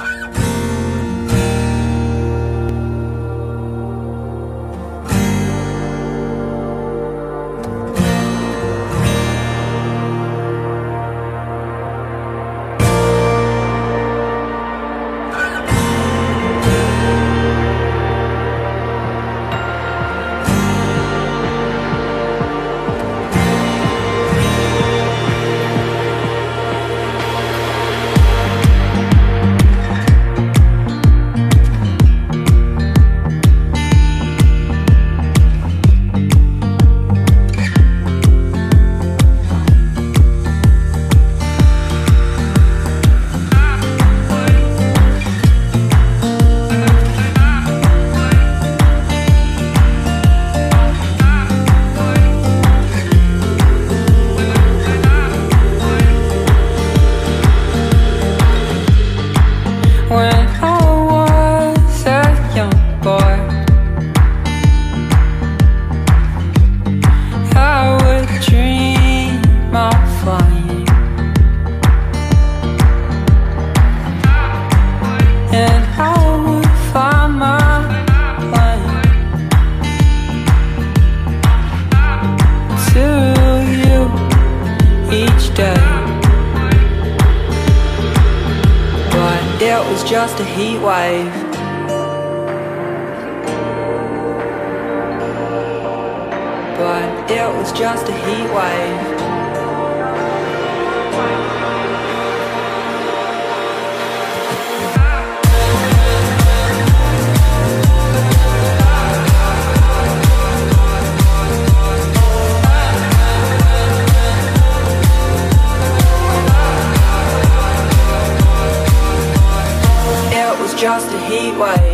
Ah! just a heat wave But it was just a heat wave. But it was just a heat wave It's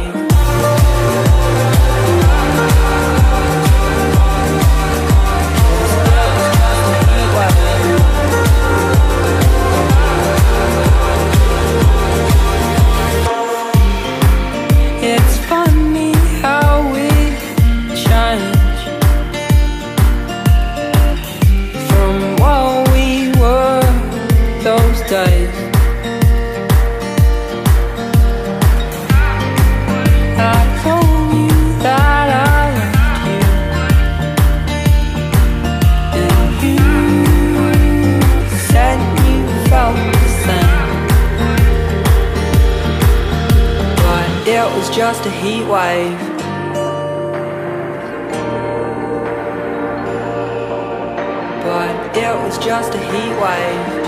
was just a heat wave. But it was just a heat wave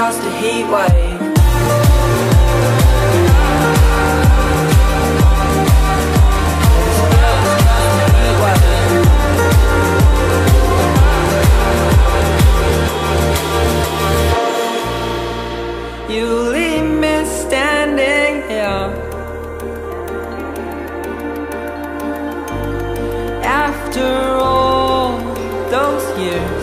just a heat wave. You leave me standing here. After all those years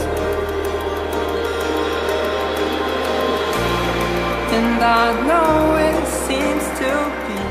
I know it seems to be